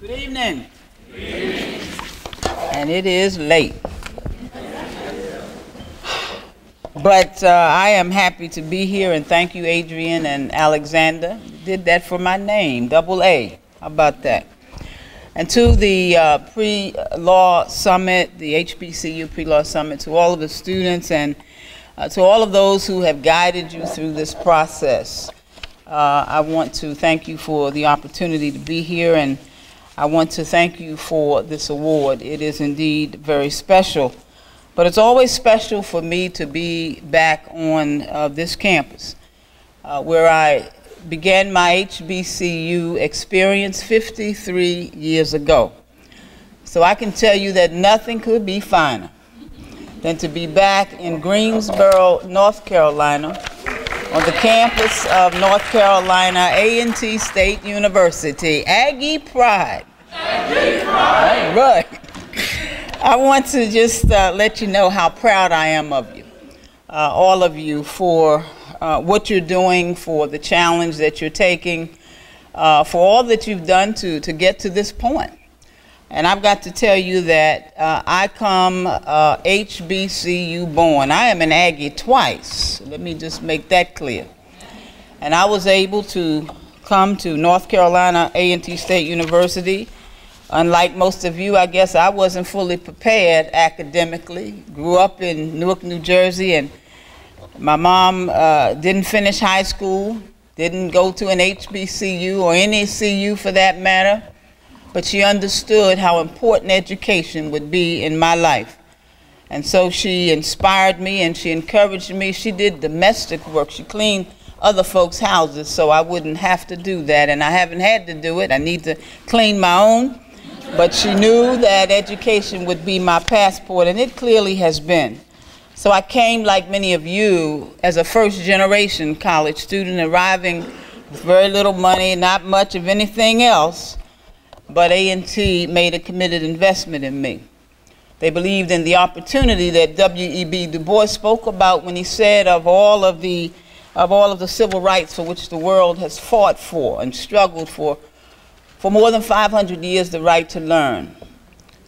Good evening. And it is late. But uh, I am happy to be here and thank you, Adrian and Alexander. Did that for my name, double A. How about that? And to the uh, pre-law summit, the HBCU pre-law summit, to all of the students and uh, to all of those who have guided you through this process. Uh, I want to thank you for the opportunity to be here and I want to thank you for this award. It is indeed very special. But it's always special for me to be back on uh, this campus uh, where I began my HBCU experience 53 years ago. So I can tell you that nothing could be finer than to be back in Greensboro, North Carolina, on the campus of North Carolina A&T State University. Aggie Pride. Aggie Pride. Right. I want to just uh, let you know how proud I am of you, uh, all of you, for uh, what you're doing, for the challenge that you're taking, uh, for all that you've done to, to get to this point. And I've got to tell you that uh, I come HBCU uh, born. I am an Aggie twice. Let me just make that clear. And I was able to come to North Carolina A&T State University. Unlike most of you, I guess I wasn't fully prepared academically. Grew up in Newark, New Jersey, and my mom uh, didn't finish high school, didn't go to an HBCU or any CU for that matter but she understood how important education would be in my life. And so she inspired me and she encouraged me. She did domestic work. She cleaned other folks' houses so I wouldn't have to do that. And I haven't had to do it. I need to clean my own. But she knew that education would be my passport, and it clearly has been. So I came, like many of you, as a first generation college student, arriving with very little money, not much of anything else but A&T made a committed investment in me. They believed in the opportunity that W.E.B. Du Bois spoke about when he said of all of the of all of the civil rights for which the world has fought for and struggled for for more than 500 years the right to learn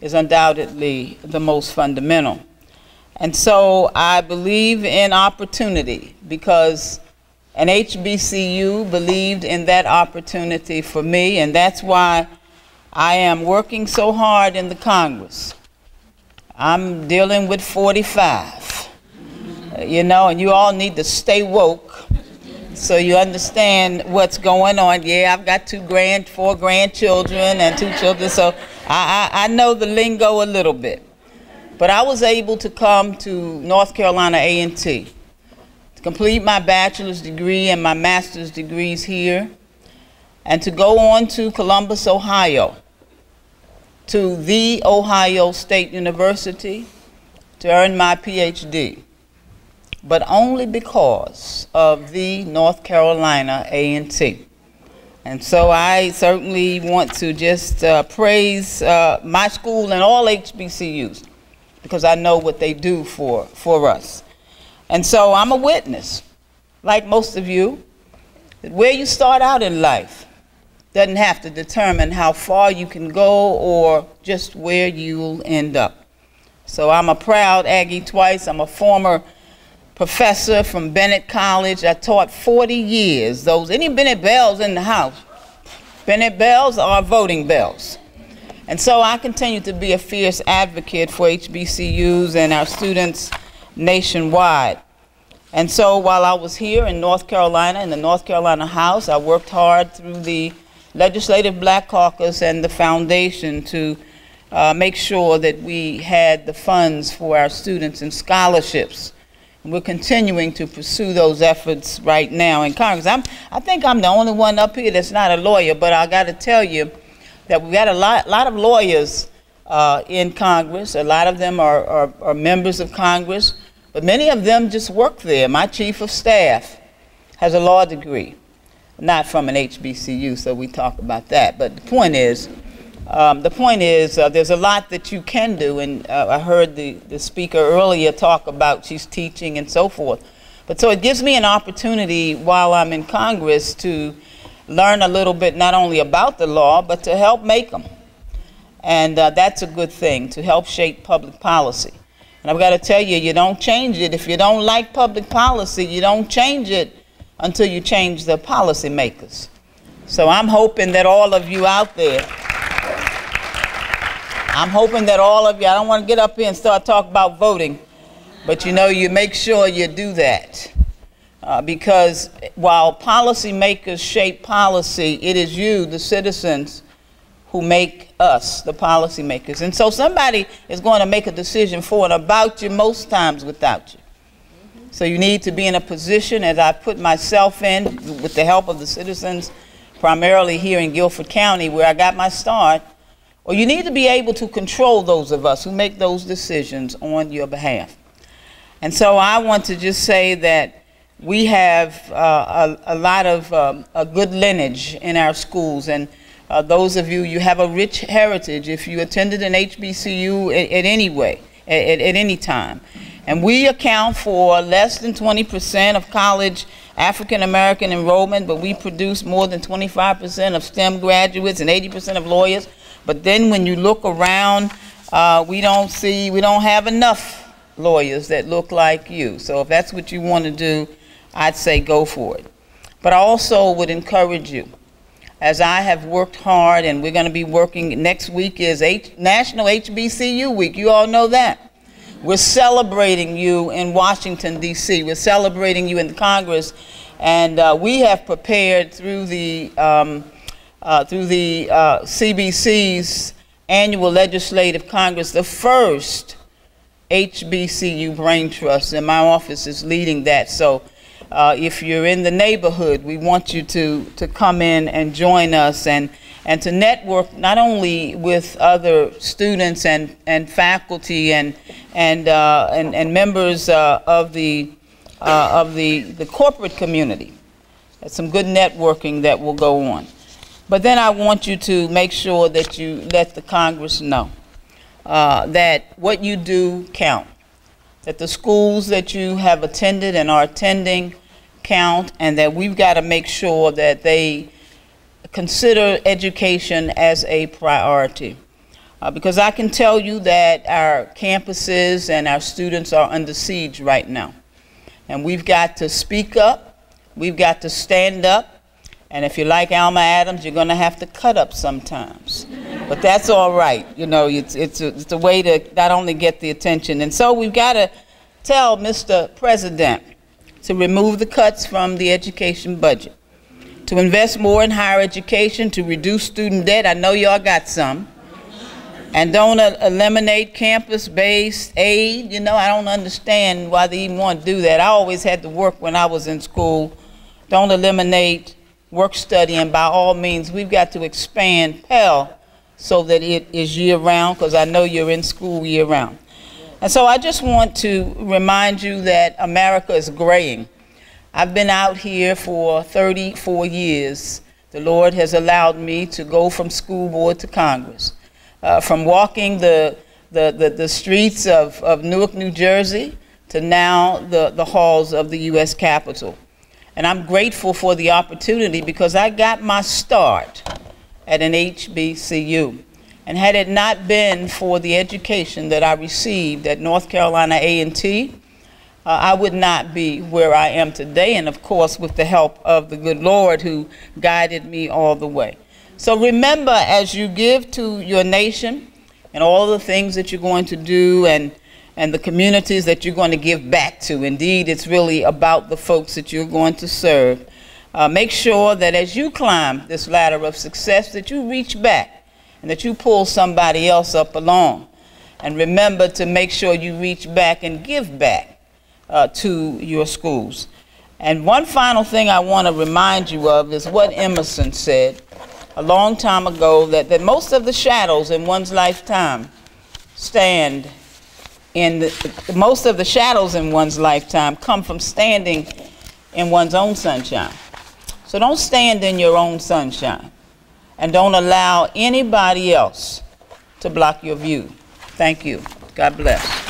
is undoubtedly the most fundamental. And so I believe in opportunity because an HBCU believed in that opportunity for me and that's why I am working so hard in the Congress. I'm dealing with 45. You know, and you all need to stay woke so you understand what's going on. Yeah, I've got two grand, four grandchildren and two children, so I, I, I know the lingo a little bit. But I was able to come to North Carolina A&T to complete my bachelor's degree and my master's degrees here and to go on to Columbus, Ohio to The Ohio State University to earn my PhD, but only because of the North Carolina A&T. And so I certainly want to just uh, praise uh, my school and all HBCUs because I know what they do for, for us. And so I'm a witness, like most of you, that where you start out in life doesn't have to determine how far you can go or just where you'll end up. So I'm a proud Aggie twice. I'm a former professor from Bennett College. I taught 40 years. Those any Bennett Belles in the house? Bennett Belles are voting bells. And so I continue to be a fierce advocate for HBCUs and our students nationwide. And so while I was here in North Carolina, in the North Carolina House, I worked hard through the Legislative Black Caucus and the foundation to uh, make sure that we had the funds for our students and scholarships. And we're continuing to pursue those efforts right now in Congress. I'm, I think I'm the only one up here that's not a lawyer, but I got to tell you that we've got a lot, lot of lawyers uh, in Congress. A lot of them are, are, are members of Congress, but many of them just work there. My chief of staff has a law degree not from an HBCU, so we talk about that. But the point is, um, the point is, uh, there's a lot that you can do, and uh, I heard the, the speaker earlier talk about she's teaching and so forth. But so it gives me an opportunity while I'm in Congress to learn a little bit not only about the law, but to help make them. And uh, that's a good thing to help shape public policy. And I've got to tell you, you don't change it. If you don't like public policy, you don't change it until you change the policymakers. So I'm hoping that all of you out there, I'm hoping that all of you, I don't want to get up here and start talking about voting, but you know, you make sure you do that. Uh, because while policymakers shape policy, it is you, the citizens, who make us, the policymakers. And so somebody is going to make a decision for and about you most times without you. So you need to be in a position, as I put myself in, with the help of the citizens, primarily here in Guilford County, where I got my start, or you need to be able to control those of us who make those decisions on your behalf. And so I want to just say that we have uh, a, a, lot of um, a good lineage in our schools. And uh, those of you, you have a rich heritage if you attended an HBCU at, at any way, at, at any time. And we account for less than 20% of college African American enrollment, but we produce more than 25% of STEM graduates and 80% of lawyers. But then when you look around, uh, we don't see, we don't have enough lawyers that look like you. So if that's what you want to do, I'd say go for it. But I also would encourage you, as I have worked hard, and we're going to be working, next week is H National HBCU Week. You all know that. We're celebrating you in Washington, D.C. We're celebrating you in Congress. And uh, we have prepared through the, um, uh, through the uh, CBC's annual legislative congress the first HBCU Brain Trust, and my office is leading that. So uh, if you're in the neighborhood, we want you to, to come in and join us and, and to network not only with other students and, and faculty and, and, uh, and, and, members uh, of, the, uh, of the, the corporate community. There's some good networking that will go on. But then I want you to make sure that you let the Congress know uh, that what you do count that the schools that you have attended and are attending count and that we've got to make sure that they consider education as a priority. Uh, because I can tell you that our campuses and our students are under siege right now. And we've got to speak up, we've got to stand up, and if you like Alma Adams, you're going to have to cut up sometimes. But that's all right. You know, it's, it's, a, it's a way to not only get the attention. And so we've got to tell Mr. President to remove the cuts from the education budget, to invest more in higher education, to reduce student debt. I know y'all got some. And don't eliminate campus-based aid. You know, I don't understand why they even want to do that. I always had to work when I was in school. Don't eliminate work study, and by all means, we've got to expand Pell so that it is year-round, because I know you're in school year-round. And so I just want to remind you that America is graying. I've been out here for 34 years. The Lord has allowed me to go from school board to Congress, uh, from walking the, the, the, the, streets of, of Newark, New Jersey, to now the, the halls of the U.S. Capitol. And I'm grateful for the opportunity because I got my start at an HBCU. And had it not been for the education that I received at North Carolina A&T, uh, I would not be where I am today, and of course with the help of the good Lord who guided me all the way. So remember, as you give to your nation and all the things that you're going to do and, and the communities that you're going to give back to, indeed, it's really about the folks that you're going to serve. Uh, make sure that as you climb this ladder of success, that you reach back and that you pull somebody else up along. And remember to make sure you reach back and give back uh, to your schools. And one final thing I want to remind you of is what Emerson said a long time ago that, that most of the shadows in one's lifetime stand in the, most of the shadows in one's lifetime come from standing in one's own sunshine. So don't stand in your own sunshine and don't allow anybody else to block your view. Thank you. God bless.